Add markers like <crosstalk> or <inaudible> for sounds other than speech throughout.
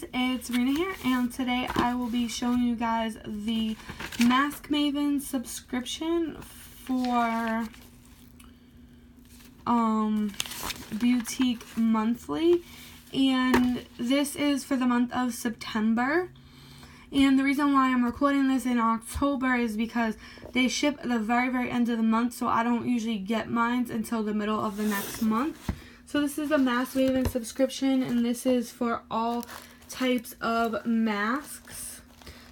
guys, it's Rina here, and today I will be showing you guys the Mask Maven subscription for um, Beauteque Monthly, and this is for the month of September. And the reason why I'm recording this in October is because they ship at the very, very end of the month, so I don't usually get mine until the middle of the next month. So this is a Mask Maven subscription, and this is for all types of masks.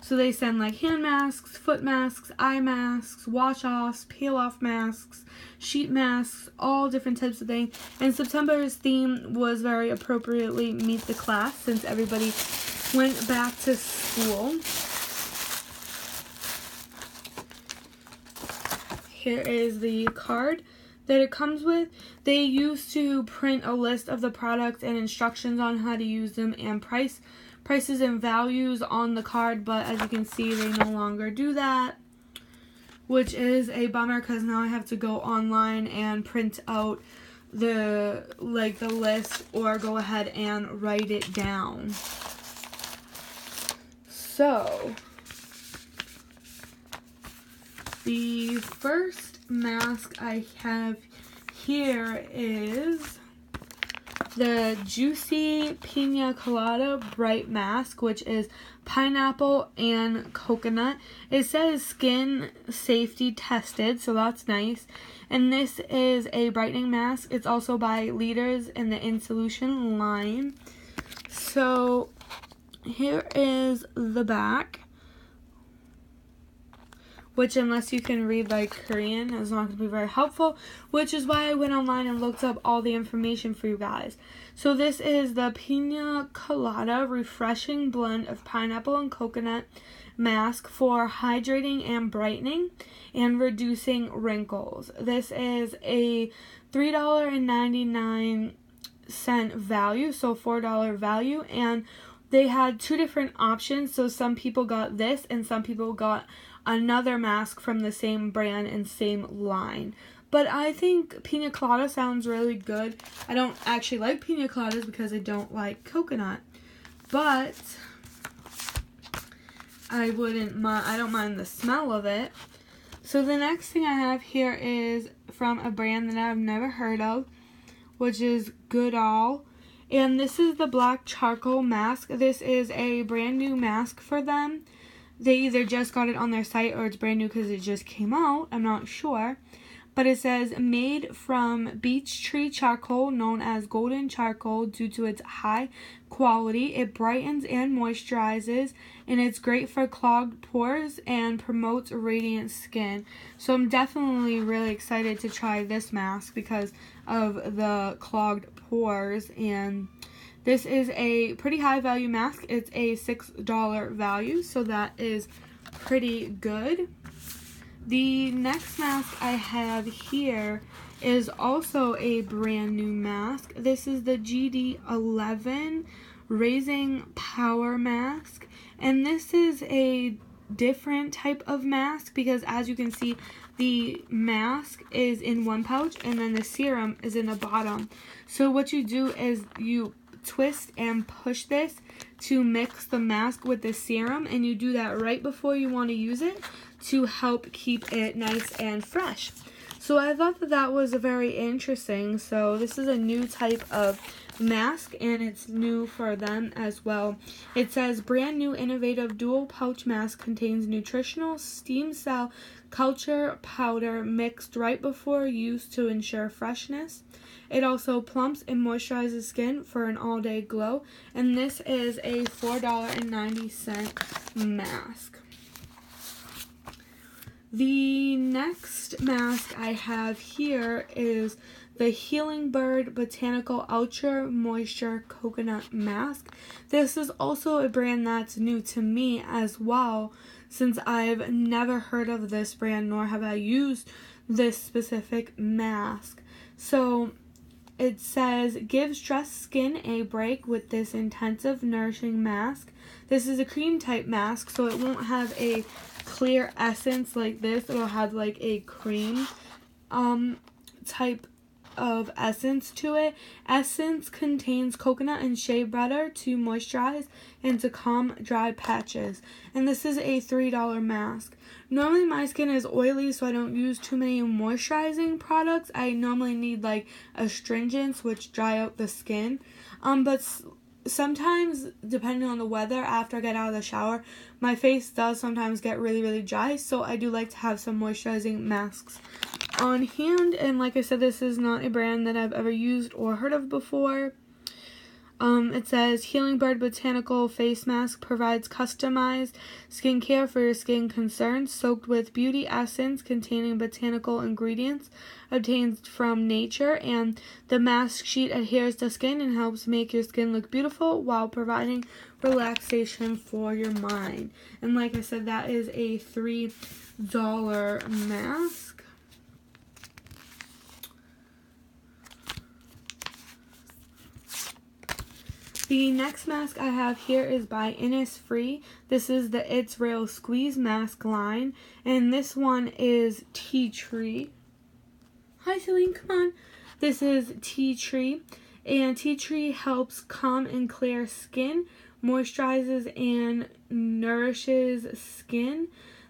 So they send like hand masks, foot masks, eye masks, wash offs, peel off masks, sheet masks, all different types of things. And September's theme was very appropriately meet the class since everybody went back to school. Here is the card that it comes with. They used to print a list of the products and instructions on how to use them and price prices and values on the card, but as you can see, they no longer do that, which is a bummer because now I have to go online and print out the like the list or go ahead and write it down. So, the first mask I have here is the Juicy Pina Colada Bright Mask, which is pineapple and coconut. It says skin safety tested, so that's nice. And this is a brightening mask. It's also by Leaders in the Insolution line. So here is the back which unless you can read like Korean is not going to be very helpful, which is why I went online and looked up all the information for you guys. So this is the Pina Colada Refreshing Blend of Pineapple and Coconut Mask for hydrating and brightening and reducing wrinkles. This is a $3.99 value, so $4 value, and they had two different options. So some people got this and some people got another mask from the same brand and same line. But I think pina colada sounds really good. I don't actually like pina coladas because I don't like coconut. But I wouldn't mind, I don't mind the smell of it. So the next thing I have here is from a brand that I've never heard of, which is Goodal. And this is the black charcoal mask. This is a brand new mask for them. They either just got it on their site or it's brand new because it just came out. I'm not sure. But it says made from beech tree charcoal known as golden charcoal due to its high quality. It brightens and moisturizes and it's great for clogged pores and promotes radiant skin. So I'm definitely really excited to try this mask because of the clogged pores and this is a pretty high value mask. It's a $6 value, so that is pretty good. The next mask I have here is also a brand new mask. This is the GD11 Raising Power Mask. And this is a different type of mask because as you can see the mask is in one pouch and then the serum is in the bottom. So what you do is you twist and push this to mix the mask with the serum and you do that right before you want to use it to help keep it nice and fresh. So I thought that that was a very interesting. So this is a new type of mask and it's new for them as well. It says brand new innovative dual pouch mask contains nutritional steam cell culture powder mixed right before use to ensure freshness. It also plumps and moisturizes skin for an all-day glow. And this is a $4.90 mask. The next mask I have here is the Healing Bird Botanical Ultra Moisture Coconut Mask. This is also a brand that's new to me as well, since I've never heard of this brand nor have I used this specific mask. So it says gives stressed skin a break with this intensive nourishing mask. This is a cream type mask, so it won't have a clear essence like this. It'll have like a cream um type of essence to it. Essence contains coconut and shea butter to moisturize and to calm dry patches. And this is a $3 mask. Normally my skin is oily so I don't use too many moisturizing products. I normally need like astringents which dry out the skin. Um, but sometimes depending on the weather after I get out of the shower, my face does sometimes get really really dry, so I do like to have some moisturizing masks on hand and like I said this is not a brand that I've ever used or heard of before. Um, it says Healing Bird Botanical Face Mask provides customized skincare for your skin concerns, soaked with beauty essence containing botanical ingredients obtained from nature. And the mask sheet adheres to skin and helps make your skin look beautiful while providing relaxation for your mind. And like I said, that is a $3 mask. The next mask I have here is by Innisfree. This is the It's Real Squeeze Mask line. And this one is Tea Tree. Hi, Celine, come on. This is Tea Tree. And Tea Tree helps calm and clear skin, moisturizes and nourishes skin.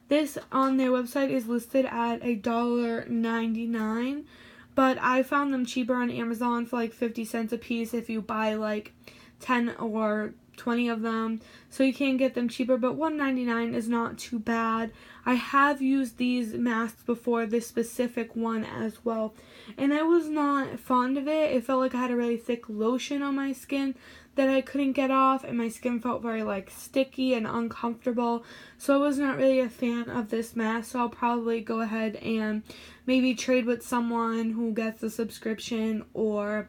This on their website is listed at a dollar ninety nine, but I found them cheaper on Amazon for like 50 cents a piece if you buy like 10 or 20 of them so you can get them cheaper but 1.99 is not too bad. I have used these masks before this specific one as well and i was not fond of it. It felt like i had a really thick lotion on my skin that i couldn't get off and my skin felt very like sticky and uncomfortable so i was not really a fan of this mask so i'll probably go ahead and maybe trade with someone who gets a subscription or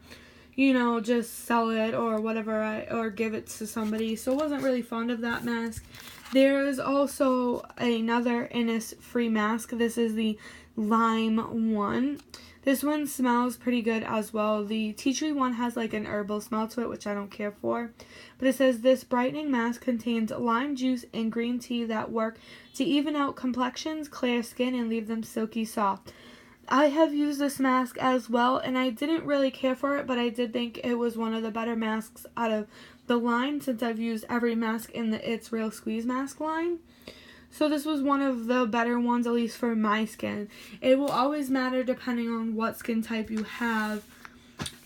you know, just sell it or whatever, I, or give it to somebody. So I wasn't really fond of that mask. There is also another Innisfree mask. This is the lime one. This one smells pretty good as well. The tea tree one has like an herbal smell to it, which I don't care for. But it says this brightening mask contains lime juice and green tea that work to even out complexions, clear skin, and leave them silky soft. I have used this mask as well, and I didn't really care for it, but I did think it was one of the better masks out of the line since I've used every mask in the It's Real Squeeze mask line. So this was one of the better ones, at least for my skin. It will always matter depending on what skin type you have,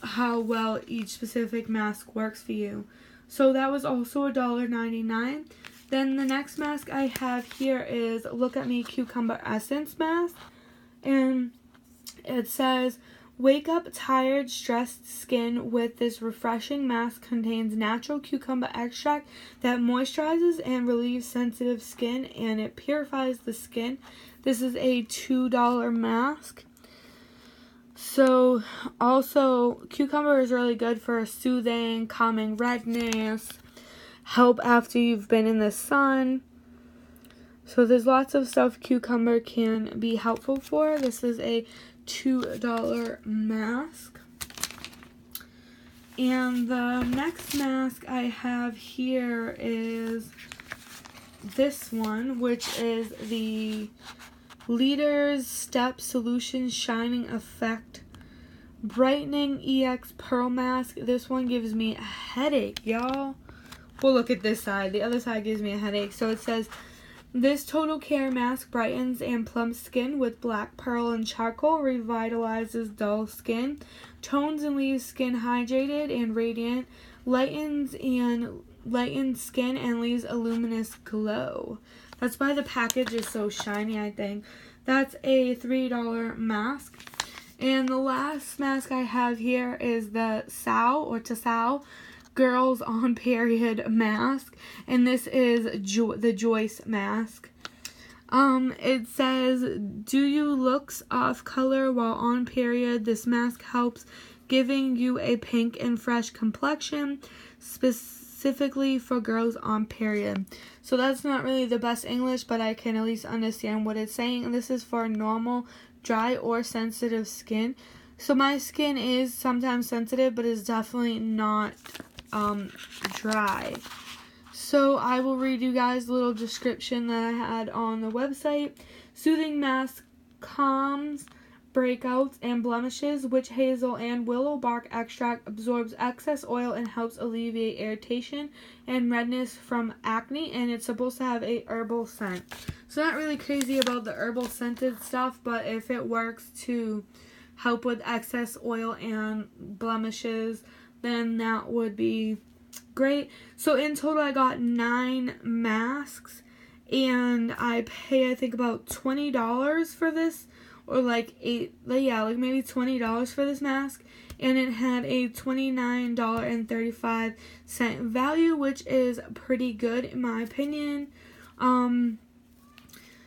how well each specific mask works for you. So that was also $1.99. Then the next mask I have here is Look at Me Cucumber Essence Mask. And it says, Wake up tired, stressed skin with this refreshing mask contains natural cucumber extract that moisturizes and relieves sensitive skin and it purifies the skin. This is a $2 mask. So, also, cucumber is really good for soothing, calming redness, help after you've been in the sun. So, there's lots of stuff cucumber can be helpful for. This is a $2 mask. And the next mask I have here is this one, which is the Leaders Step Solution Shining Effect Brightening EX Pearl Mask. This one gives me a headache, y'all. Well, look at this side. The other side gives me a headache. So it says this total care mask brightens and plumps skin with black pearl and charcoal, revitalizes dull skin, tones and leaves skin hydrated and radiant, lightens and lightens skin and leaves a luminous glow. That's why the package is so shiny, I think. That's a $3 mask. And the last mask I have here is the Sao or Tasao girls on <laughs> period mask and this is jo- the Joyce mask. Um it says do you looks off color while on period this mask helps giving you a pink and fresh complexion specifically for girls on period. So that's not really the best English but I can at least understand what it's saying. This is for normal dry or sensitive skin. So my skin is sometimes sensitive but it's definitely not um, dry. So I will read you guys a little description that I had on the website. Soothing mask calms breakouts and blemishes. Witch hazel and willow bark extract absorbs excess oil and helps alleviate irritation and redness from acne. And it's supposed to have a herbal scent. So not really crazy about the herbal scented stuff, but if it works to help with excess oil and blemishes, then that would be great. So in total, I got nine masks, and I pay I think about twenty dollars for this, or like eight, yeah, like maybe twenty dollars for this mask, and it had a twenty nine dollar and thirty five cent value, which is pretty good in my opinion. Um,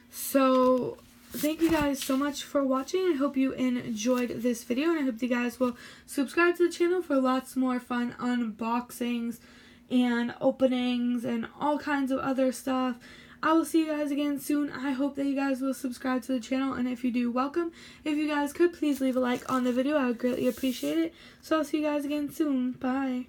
so thank you guys so much for watching. I hope you enjoyed this video and I hope you guys will subscribe to the channel for lots more fun unboxings and openings and all kinds of other stuff. I will see you guys again soon. I hope that you guys will subscribe to the channel and if you do, welcome. If you guys could, please leave a like on the video. I would greatly appreciate it. So I'll see you guys again soon. Bye.